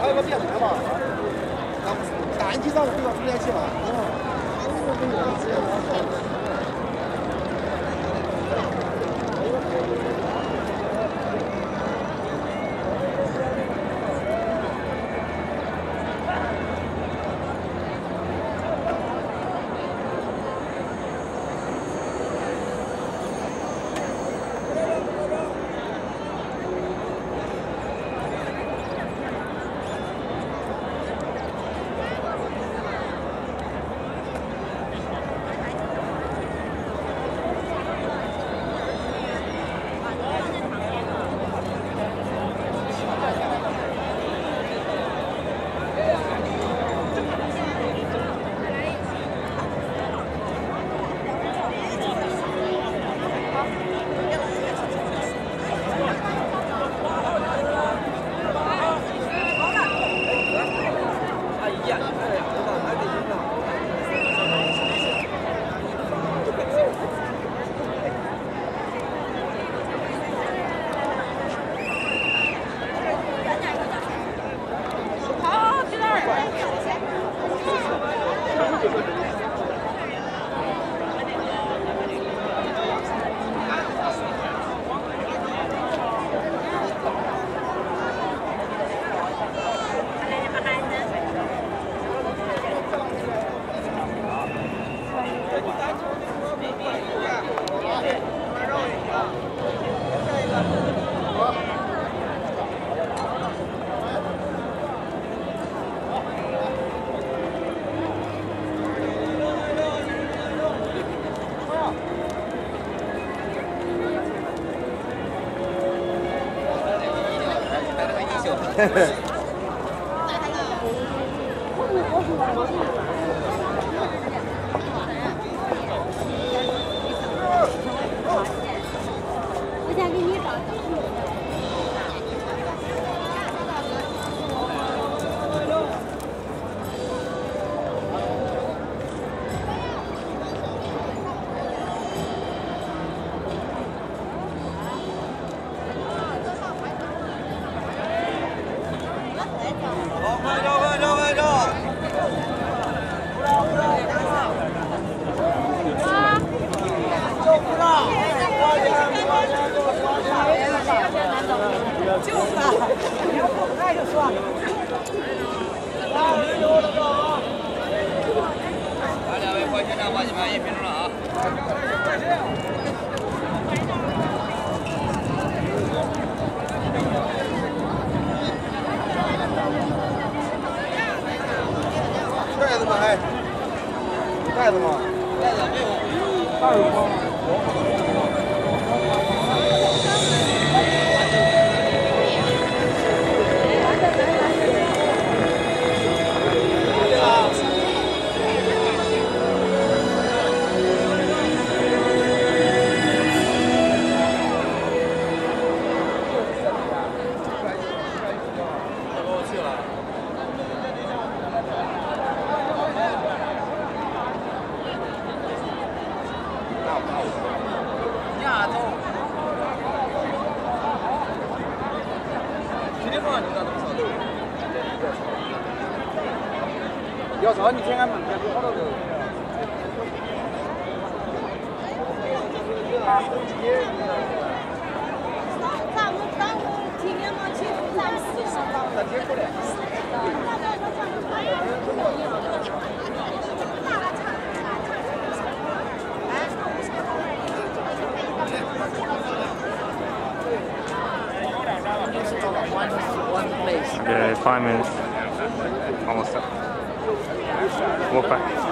还有个电台吧？打印机上会有充电器吗？我想给你找。来，两位快现场把你们一评了啊！袋子吗？哎，袋子吗？袋子没有。袋有吗？Yeah, five minutes. Almost up. Walk back.